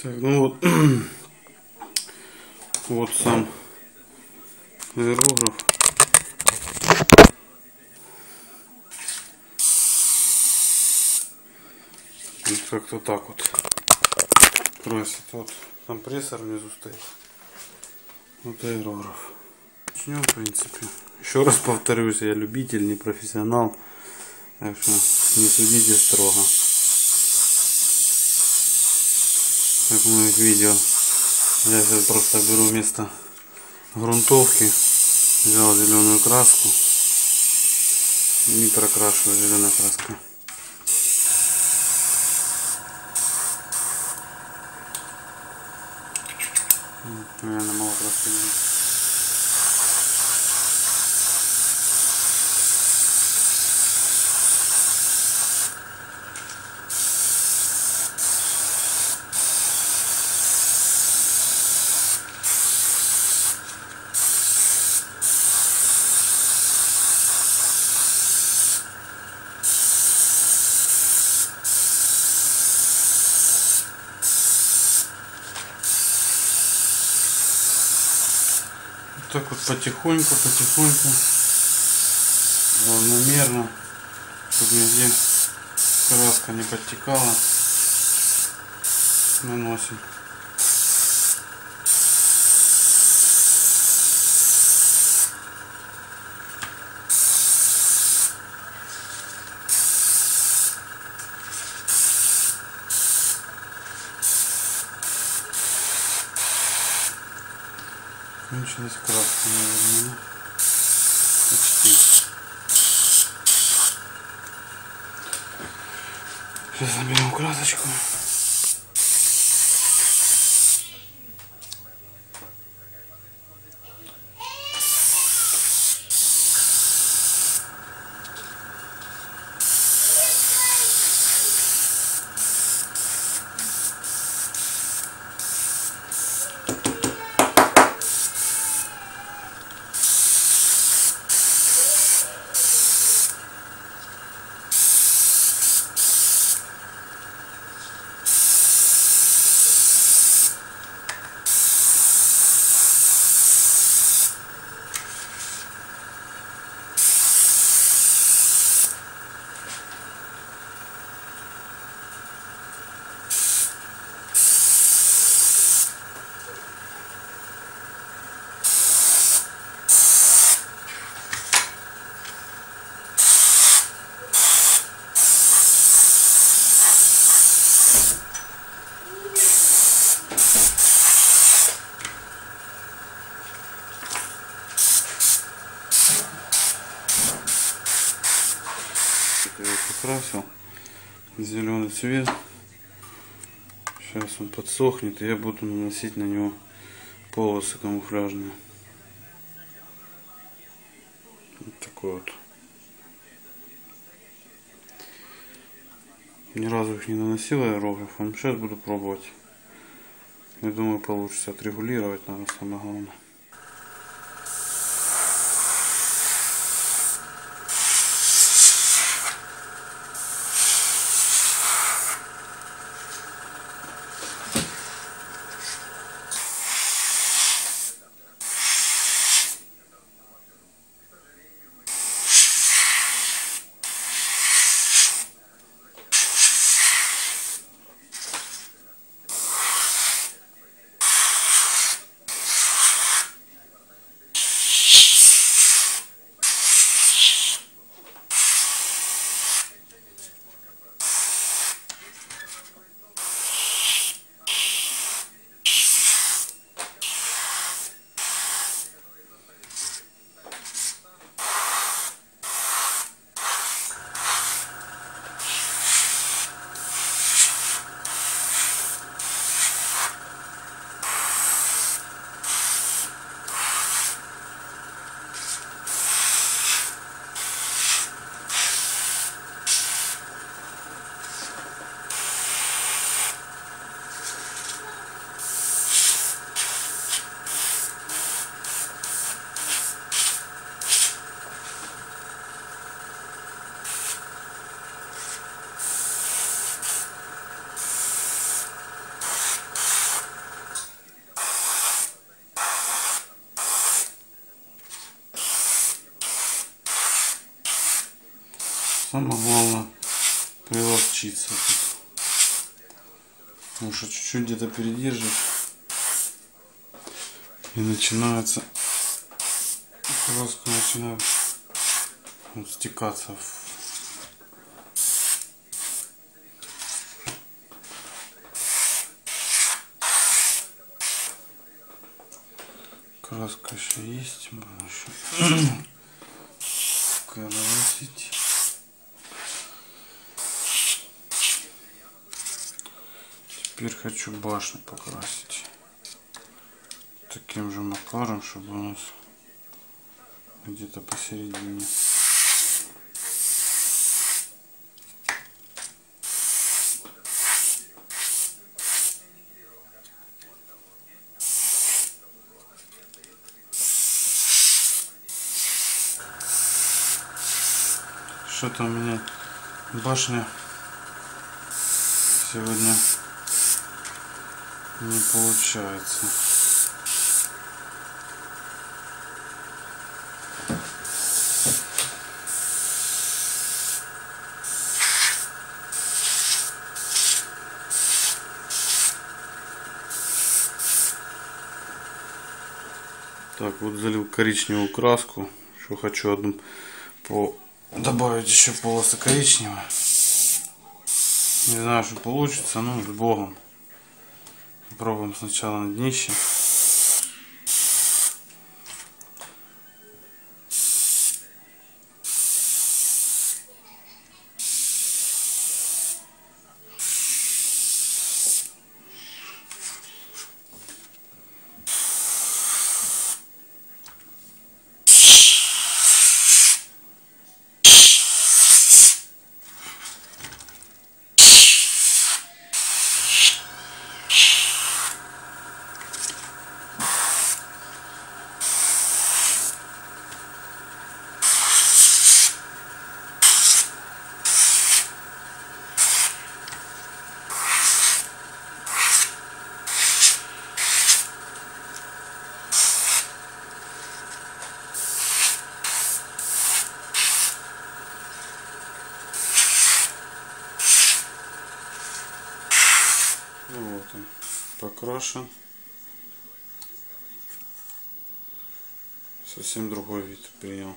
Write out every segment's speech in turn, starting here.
Так, ну вот, вот сам аэрограф. Как-то так вот красит. Вот компрессор внизу стоит. Вот аэрограф. Начнем, в принципе. Еще раз повторюсь, я любитель, не профессионал. Так что не судите строго. Как в моих видео. Я сейчас просто беру вместо грунтовки. Взял зеленую краску. И прокрашиваю зеленой краской. Наверное, мало краски. Так вот потихоньку, потихоньку, равномерно, чтобы нигде краска не подтекала, наносим. Кончилась краска, наверное. Почти. Сейчас заберем красочку. Я его покрасил. Зеленый цвет. Сейчас он подсохнет, и я буду наносить на него полосы камуфляжные. Вот такой вот. Ни разу их не наносил аэрографом. Сейчас буду пробовать. Я думаю, получится отрегулировать, наверное, самое главное. Самое главное приловчиться тут. Потому что чуть-чуть где-то передержишь. И начинается краска начинает вот, стекаться в краска еще есть можно еще красить теперь хочу башню покрасить. Таким же макаром чтобы у нас где-то посередине. Что-то у меня башня сегодня не получается. Так, вот залил коричневую краску. Еще хочу одну по добавить еще полосы коричневой. Не знаю, что получится, ну, с богом. Попробуем сначала на днище. Ну вот он, покрашен. Совсем другой вид принял.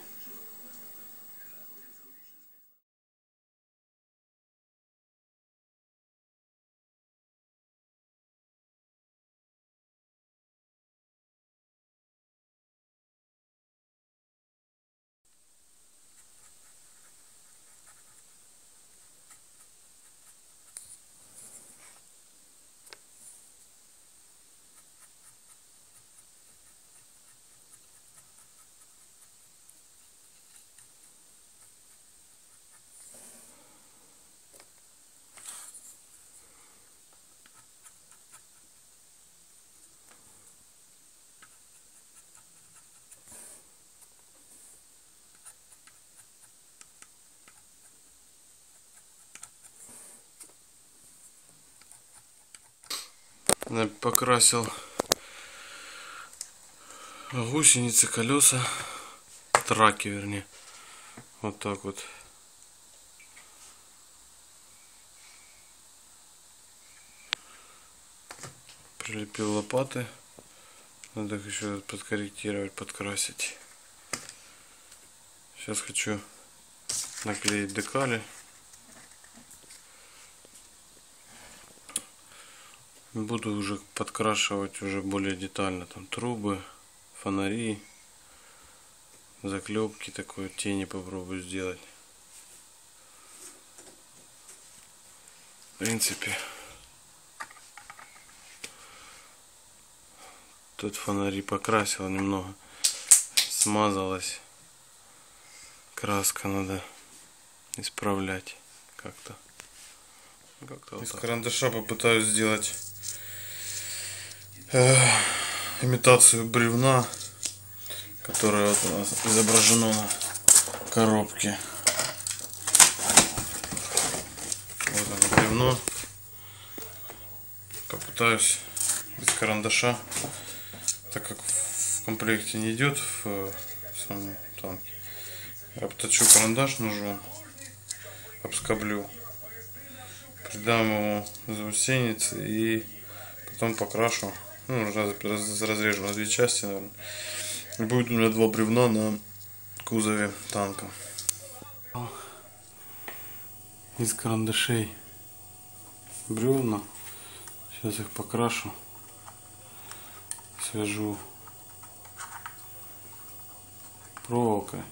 Покрасил гусеницы, колеса, траки вернее. Вот так вот. Прилепил лопаты. Надо их еще подкорректировать, подкрасить. Сейчас хочу наклеить декали. Буду уже подкрашивать уже более детально там трубы, фонари, заклепки такой тени попробую сделать. В принципе, тут фонари покрасил немного, смазалась краска, надо исправлять как-то. Как-то вот Из так. карандаша попытаюсь сделать э, имитацию бревна, которое вот у нас изображено на коробке. Вот оно бревно. Попытаюсь из карандаша, так как в комплекте не идет в самом танке. Я обточу карандаш ножом обскоблю. Придам ему заусеницы и потом покрашу. Ну, раз, раз, разрежу на две части, наверное. Будет у меня два бревна на кузове танка. Из карандашей бревна. Сейчас их покрашу. Свяжу проволокой.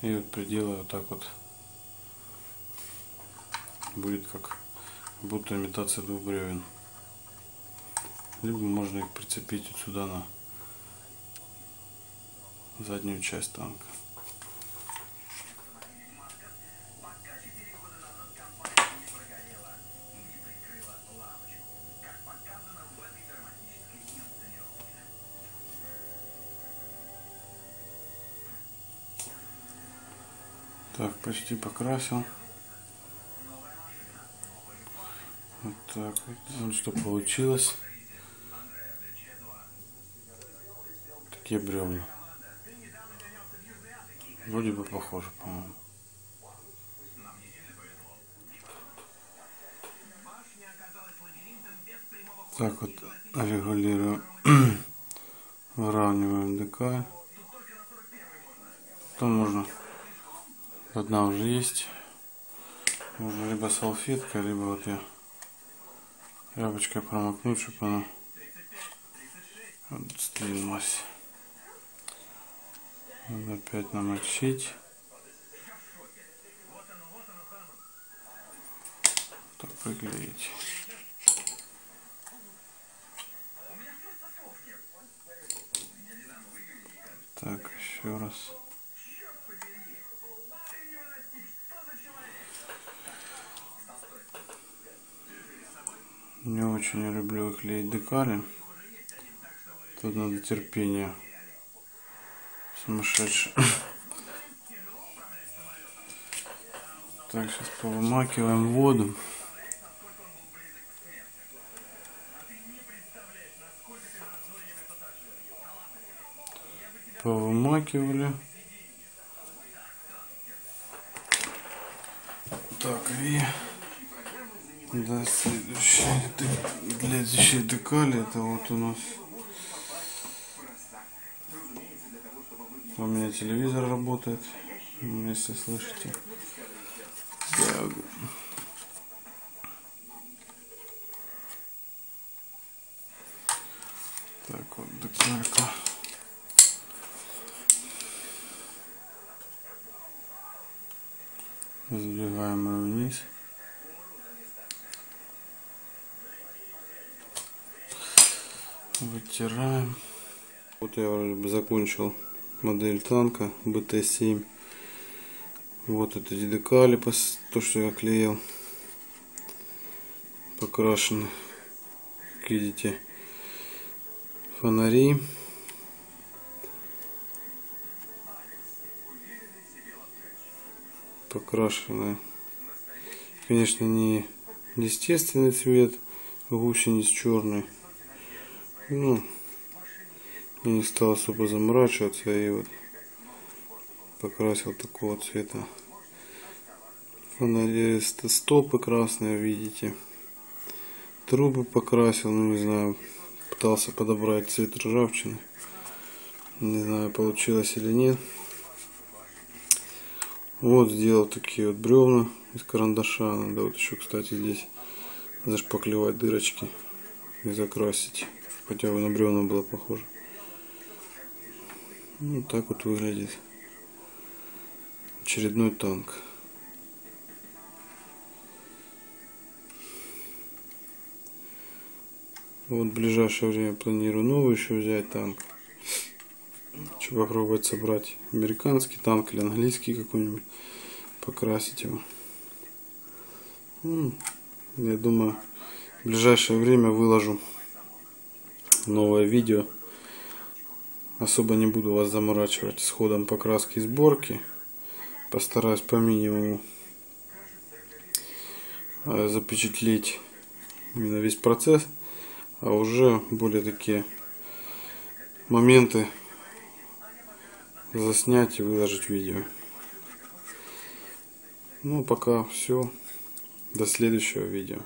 И вот приделаю вот так вот. Будет как будто имитация двух бревен. Либо можно их прицепить вот сюда на заднюю часть танка. Так, почти покрасил. Вот так вот. Вот что получилось. Такие бревна. Вроде бы похоже, по-моему. Так вот регулируем, выравниваем ДК. Потом можно, одна уже есть, можно либо салфеткой, либо вот я тряпочкой промокнуть, чтобы она вот сдвинулась. Надо опять намочить. Так приклеить. Так, еще раз. Не очень люблю клеить декали. Тут надо терпение сумасшедшее. Так, сейчас повымакиваем воду. Повымакивали. Так, и да, следующий, для следующей декали это вот у нас у меня телевизор работает если слышите. Так. так вот декалька сдвигаем ее вниз. Вытираем. Вот я вроде бы закончил модель танка БТ-7 вот это декали то что я клеил. Покрашены. Как видите фонари. Покрашены. Конечно не естественный цвет гусениц черный ну, не стал особо заморачиваться и вот покрасил такого цвета. Фонари, стопы красные, видите. Трубы покрасил, ну не знаю, пытался подобрать цвет ржавчины. Не знаю, получилось или нет. Вот сделал такие вот бревна из карандаша. Надо вот еще, кстати, здесь зашпаклевать дырочки и закрасить хотя бы на бревна было похоже. Ну, так вот выглядит очередной танк. Вот в ближайшее время планирую новый еще взять танк. Хочу попробовать собрать американский танк или английский какой-нибудь. Покрасить его. Я думаю, в ближайшее время выложу новое видео. Особо не буду вас заморачивать с ходом покраски и сборки. Постараюсь по минимуму э, запечатлеть именно весь процесс. А уже более такие моменты заснять и выложить видео. Ну, пока все. До следующего видео.